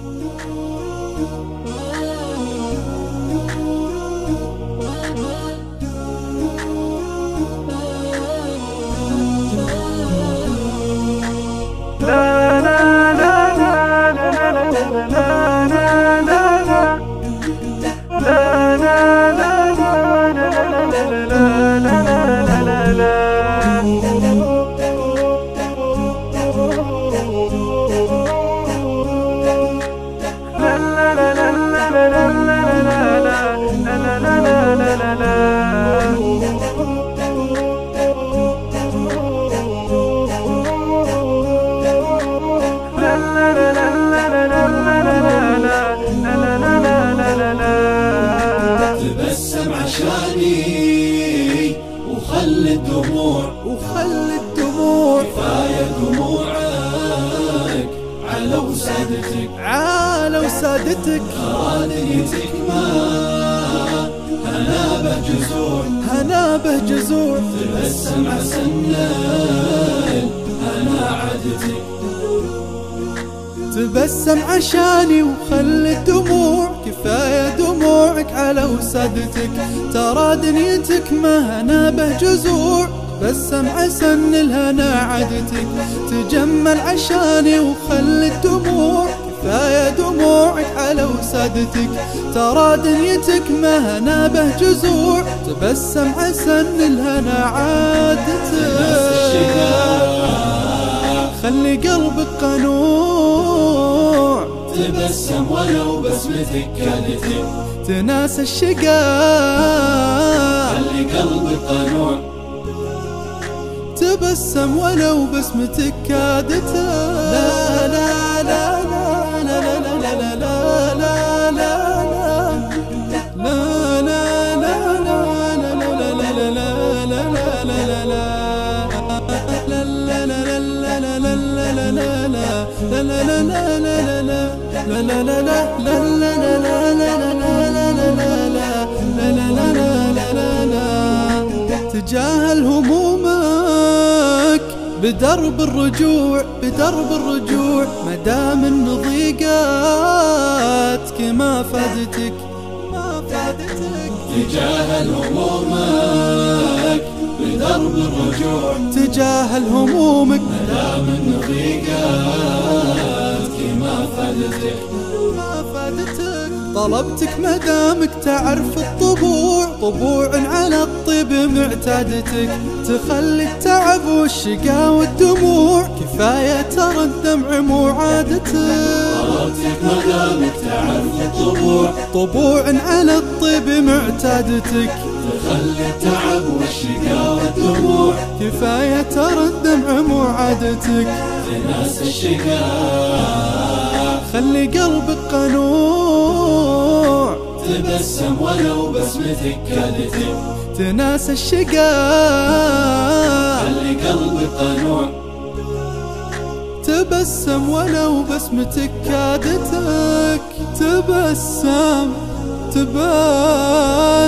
oh عشاني وخلي الدموع وخلي الدموع. كفاية دموعك على وسادتك. على وسادتك. راديتك ما هنا به جزوع. هنا به جزوع. تبسم النيل هنا عدتك تبسم عشاني وخلي الدموع كفاية دموعك على وسادتك. ترى دنيتك ما هنا به جزوع بسم عسى ان الهنا عدتك تجمل عشاني وخلي الدموع كفاية دموعك على وسادتك. ترى دنيتك ما هنا به جزوع تبسم عسى ان الهنا عادتك. خلي قلبك قنوع تبسم ولو بسمتك كادتك تناسى الشقاء. خلي قلبك قنوع تبسم ولو بسمتك كادت تجاهل همومك بدرب الرجوع بدرب الرجوع. مدام النضيقات ما فادتك ما فادتك. تجاهل همومك. بدرب الرجوع تجاهل همومك دام النضيقات ما فادتك ما فادتك طلبتك مدامك تعرف الطبوع طبوع على الطيب معتادتك. تخلي التعب والشقا والدموع كفاية ترى الدمع مو عادتك طلبتك مدامك تعرف الطبوع طبوع على الطيب معتادتك. تخلي التعب والشقا والدموع كفاية ترى الدمع مو عادتك. تناس الشقاء خلي قلبك قنوع. تبسم ولو بسمتك كادتك تناسى الشقاء. خلي قلبك قنوع تبسم ولو بسمتك كادتك. تبسم تبسم.